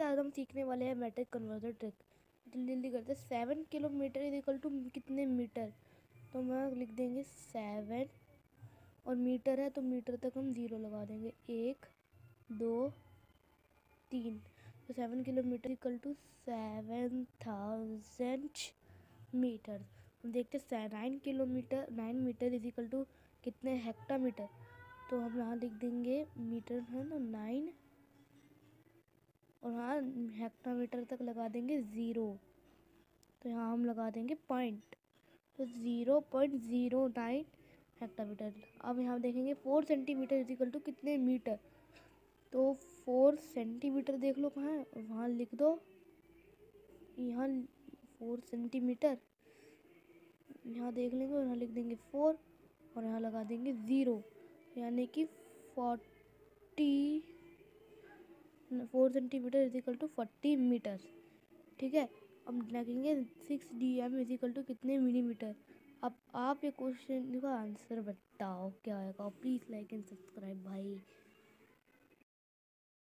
आज हम सीखने वाले हैं मैट्रिक कन्वर्जन ट्रिक जल्दी जल्दी करते हैं। Seven kilometre is equal to कितने मीटर तो मैं लिख देंगे सेवन और मीटर है तो मीटर तक हम ज़ीरो लगा देंगे। एक, दो, तीन। तो seven kilometre equal to seven thousand metre हम देखते हैं nine kilometre nine metre is equal to कितने हेक्टा मीटर तो हम यहाँ लिख देंगे मीटर है ना नाइन और यहाँ हेक्टामीटर तक लगा देंगे ज़ीरो तो यहाँ हम लगा देंगे पॉइंट तो zero point zero nine hectometre अब यहाँ देखेंगे four centimetre is equal to कितने मीटर तो फोर सेंटीमीटर देख लो कहाँ है, वहाँ लिख दो। यहाँ फोर सेंटीमीटर यहाँ देख लेंगे और यहाँ लिख देंगे फोर और यहाँ लगा देंगे ज़ीरो यानी कि forty four centimetre is equal to forty metre ठीक है? अब लगेंगे six D M is equal to कितने मिलीमीटर अब आप ये क्वेश्चन का आंसर बताओ, क्या आएगा? प्लीज़ लाइक एंड सब्सक्राइब भाई।